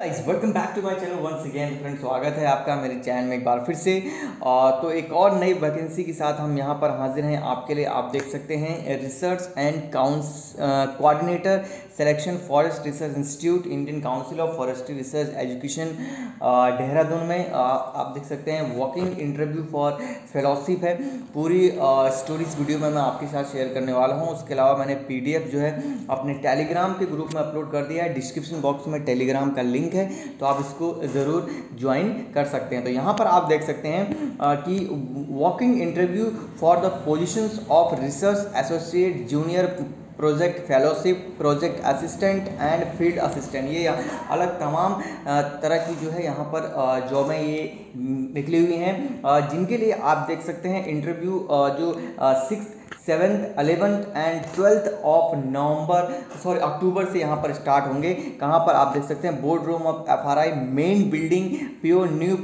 Welcome back to my channel once again friend स्वागत है आपका मेरे चैनल में एक बार फिर से। आ, तो एक और नई वैकेंसी के साथ हम यहाँ पर हाजिर हैं। आपके लिए आप देख सकते हैं research and काउंस coordinator selection forest research institute Indian council of forestry research education Dehradun में आ, आप देख सकते हैं वॉकिंग इंटरव्यू फॉर फेलोशिप है। पूरी स्टोरी इस वीडियो में मैं आपके साथ शेयर करने वाला हूँ। उसके अलावा मैंने पीडीएफ जो है अपने टेलीग्राम के ग्रुप में अपलोड कर दिया है। डिस्क्रिप्शन बॉक्स में टेलीग्राम का लिंक है तो आप इसको ज़रूर ज्वाइन कर सकते हैं। तो यहाँ पर आप देख सकते हैं कि walking interview for the positions of research associate junior project fellowship, project assistant and field assistant. ये अलग तमाम तरह की जो है यहाँ पर जॉबें ये निकली हुई हैं। जिनके लिए आप देख सकते हैं इंटरव्यू जो six seventh eleventh and twelfth of November sorry October से यहाँ पर स्टार्ट होंगे। कहाँ पर आप देख सकते हैं boardroom of F R I main building pure new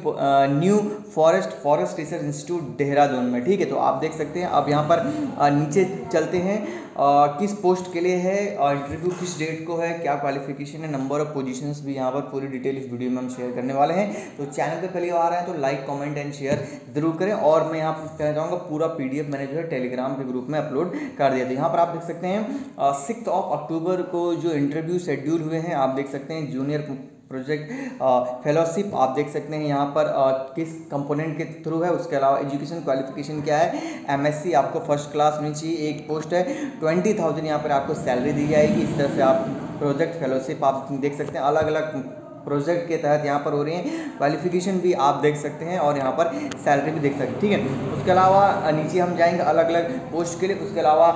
new forest forest research institute Dehradun में। ठीक है तो आप देख सकते हैं अब यहाँ पर आ, नीचे चलते हैं आ, किस पोस्ट के लिए है और इंटरव्यू किस डेट को है क्या क्वालिफिकेशन है नंबर ऑफ़ पोजीशंस भी यहाँ पर पूरी डिटेल इस वीडियो में हम शेयर करने वाले हैं। तो चैनल पे पहली बार आए तो लाइक कमेंट एंड शेयर ज़रूर करें। और मैं यहाँ पर कहना चाहूँगा पूरा पीडीएफ मैंने जो है टेलीग्राम के ग्रुप में अपलोड कर दिया था। यहाँ पर आप देख सकते हैं सिक्स ऑफ़ अक्टूबर को जो इंटरव्यू शेड्यूल हुए हैं आप देख सकते हैं जूनियर प्रोजेक्ट फेलोशिप आप देख सकते हैं यहाँ पर आ, किस कंपोनेंट के थ्रू है उसके अलावा एजुकेशन क्वालिफिकेशन क्या है? एमएससी आपको फ़र्स्ट क्लास होनी चाहिए एक पोस्ट है। ट्वेंटी थाउज़ेंड यहाँ पर आपको सैलरी दी जाएगी। इस तरह से आप प्रोजेक्ट फेलोशिप आप देख सकते हैं अलग अलग प्रोजेक्ट के तहत यहाँ पर हो रही हैं। क्वालिफिकेशन भी आप देख सकते हैं और यहाँ पर सैलरी भी देख सकते हैं ठीक है? उसके अलावा नीचे हम जाएँगे अलग अलग पोस्ट के लिए। उसके अलावा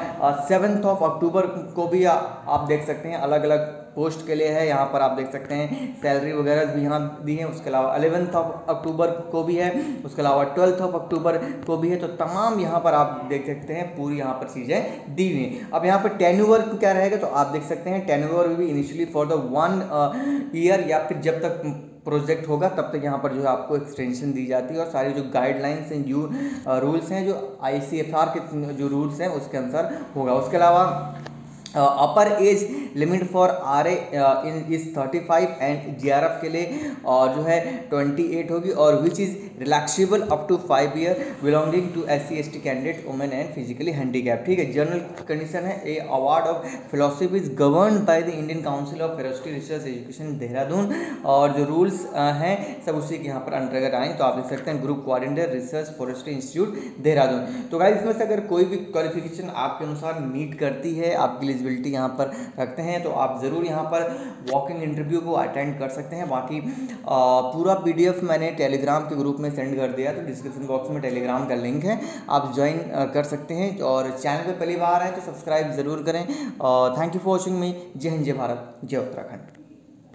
सेवन्थ ऑफ़ अक्टूबर को भी आ, आप देख सकते हैं। अलग अलग पोस्ट के लिए है यहाँ पर आप देख सकते हैं। सैलरी वगैरह भी यहाँ दी है। उसके अलावा अलेवेंथ ऑफ़ अक्टूबर को भी है। उसके अलावा ट्वेल्थ ऑफ़ अक्टूबर को भी है। तो तमाम यहाँ पर आप देख सकते हैं पूरी यहाँ पर चीज़ें दी हुई हैं। अब यहाँ पर टेन्यूवर क्या रहेगा? तो आप देख सकते हैं टेन्यूवर भी initially for the one year या फिर जब तक प्रोजेक्ट होगा, तब तक यहाँ पर जो है आपको एक्सटेंशन दी जाती है और सारी जो गाइडलाइंस हैं यू रूल्स हैं, जो आईसीएफआर के जो रूल्स हैं, उसके अनुसार होगा। उसके अलावा upper age limit for R A in is thirty five and G R F के लिए और जो है ट्वेंटी एट होगी और which is relaxable up to five year belonging to S C S T candidate women and physically handicap ठीक है general condition है a award of philosophy is govern by the Indian council of forestry research education Dehradun और जो rules हैं, सब उसी के यहाँ पर अंतर्गत आए तो आप देख सकते हैं group coordinator research forestry institute Dehradun तो गाइस इसमें से अगर कोई भी क्वालिफिकेशन आपके अनुसार मीट करती है, आपके लिए एलिजिबिलिटी यहाँ पर रखते हैं तो आप ज़रूर यहाँ पर वॉकिंग इंटरव्यू को अटेंड कर सकते हैं। बाकी पूरा पीडीएफ मैंने टेलीग्राम के ग्रुप में सेंड कर दिया तो डिस्क्रिप्शन बॉक्स में टेलीग्राम का लिंक है। आप ज्वाइन कर सकते हैं, और चैनल पर पहली बार आए तो सब्सक्राइब ज़रूर करें। Thank you for watching me Jai Hind, Jai Bharat, जय उत्तराखंड।